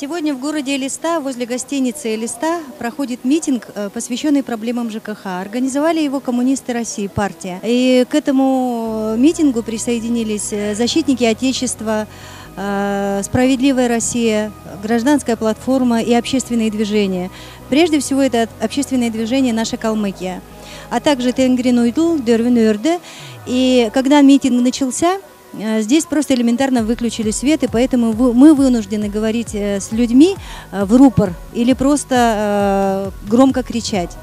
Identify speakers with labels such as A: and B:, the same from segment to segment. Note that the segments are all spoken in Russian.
A: Сегодня в городе Элиста, возле гостиницы Элиста, проходит митинг, э, посвященный проблемам ЖКХ. Организовали его коммунисты России, партия. И к этому митингу присоединились э, защитники Отечества, э, «Справедливая Россия», гражданская платформа и общественные движения. Прежде всего, это общественное движение «Наша Калмыкия», а также Тенгрин Уйдул, Дервин Уйрде. И когда митинг начался, здесь просто элементарно выключили свет, и поэтому мы вынуждены говорить э, с людьми э, в рупор или просто громко кричать.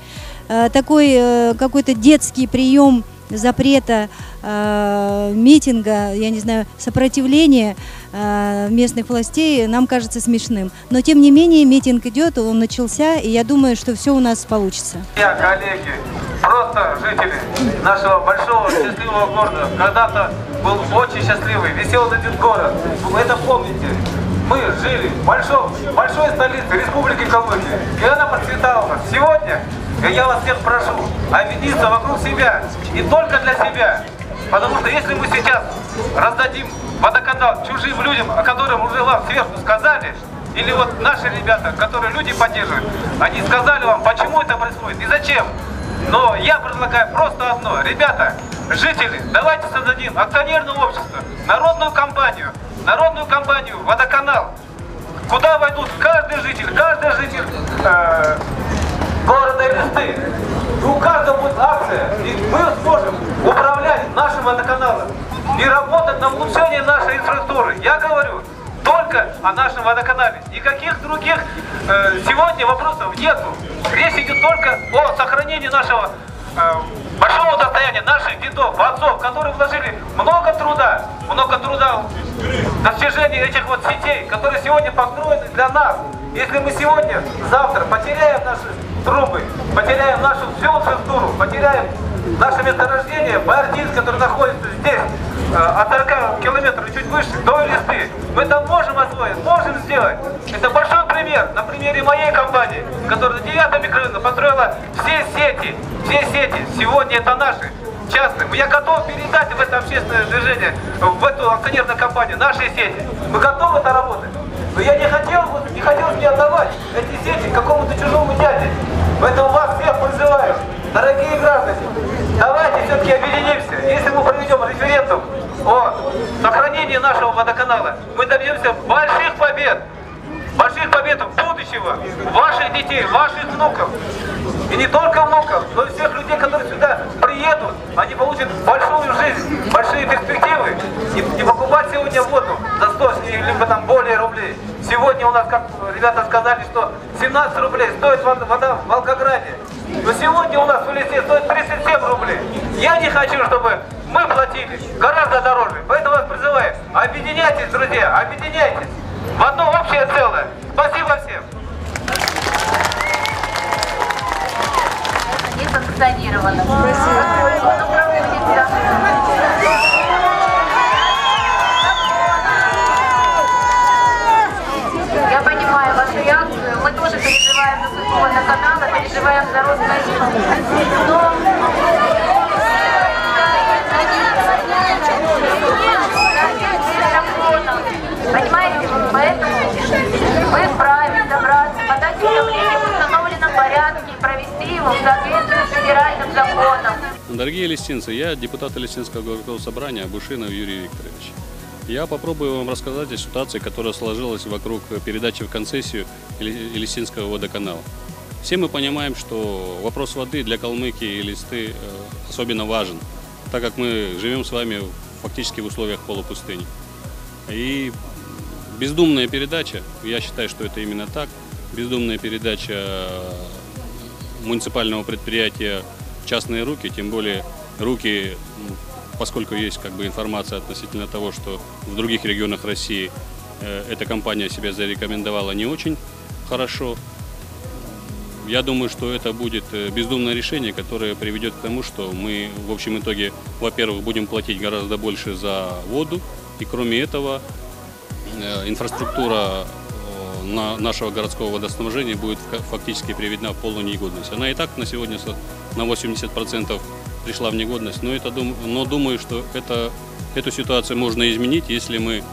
A: Такой какой-то детский прием запрета э, митинга, я не знаю, сопротивления э, местных властей нам кажется смешным. Но тем не менее митинг идет, он начался, и я думаю, что все у нас получится.
B: Я, коллеги, просто жители нашего большого счастливого города, когда-то был очень счастливый, веселый этот город. Вы это помните. Мы жили в большом, большой столице Республики Калмыкия, и она процветала. Сегодня я вас всех прошу объединиться вокруг себя, и только для себя. Потому что если мы сейчас раздадим водоканал чужим людям, о которых уже вам сверху сказали, или вот наши ребята, которые люди поддерживают, они сказали вам, почему это происходит и зачем. Но я предлагаю просто одно. Ребята, жители, давайте создадим акционерное общество, народную компанию, народную компанию «Водоканал», куда войдут каждый житель, каждый житель э, города Элисты. И у каждого будет акция, и мы сможем управлять нашим водоканалом и работать на улучшение нашей инфраструктуры. Я говорю, только о нашем водоканале. Никаких других э, сегодня вопросов нету. Речь идет только о сохранении нашего э, большого достояния наших дедов, отцов, которые вложили много труда, много труда в достижении этих вот сетей, которые сегодня построены для нас. Если мы сегодня, завтра потеряем наши трубы, потеряем нашу всю инфраструктуру, потеряем наше месторождение, Бардинск, который находится здесь, э, от 40 километров чуть выше, до Элисты, мы там можем освоить, можем сделать. Это большой пример на примере моей компании, которая на 9 микрорайоне построила все сети, все сети, сегодня это наши частным. Я готов передать в это общественное движение, в эту акционерную компанию, наши сети. Мы готовы это водоканала, мы добьемся больших побед. Больших побед будущего, ваших детей, ваших внуков. И не только внуков, но и всех людей, которые сюда приедут, они получат большую жизнь, большие перспективы. Не, не покупать сегодня воду за 100 либо там более рублей. Сегодня у нас, как ребята сказали, что 17 рублей стоит вода в Волгограде. Но сегодня у нас в Улисе стоит 37 рублей. Я не хочу, чтобы мы платили гораздо дороже. Поэтому вас призываю, объединяйтесь, друзья, объединяйтесь в одно общее целое. Спасибо всем.
C: Несанкционировано. Спасибо. Я понимаю вашу реакцию. Мы тоже переживаем за судьбу канала, переживаем за рост Но
D: Дорогие листинцы, я депутат Листинского городского собрания Бушинов Юрий Викторович. Я попробую вам рассказать о ситуации, которая сложилась вокруг передачи в концессию Листинского водоканала. Все мы понимаем, что вопрос воды для Калмыкии и Листы э, особенно важен, так как мы живем с вами фактически в условиях полупустыни. И бездумная передача, я считаю, что это именно так, бездумная передача э, муниципального предприятия частные руки, тем более руки, поскольку есть как бы информация относительно того, что в других регионах России э, эта компания себя зарекомендовала не очень хорошо. Я думаю, что это будет э, бездумное решение, которое приведет к тому, что мы в общем итоге, во-первых, будем платить гораздо больше за воду, и кроме этого Э, инфраструктура на нашего городского водоснабжения будет фактически приведена в полную негодность. Она и так на сегодня на 80% пришла в негодность, но, это, но думаю, что это, эту ситуацию можно изменить, если мы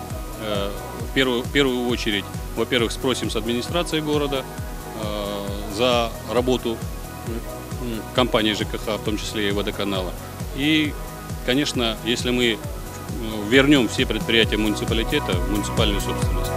D: э, в первую, в первую очередь во-первых, спросим с администрации города э, за работу компании ЖКХ, в том числе и водоканала. И, конечно, если мы э, вернем все предприятия муниципалитета в муниципальную собственность.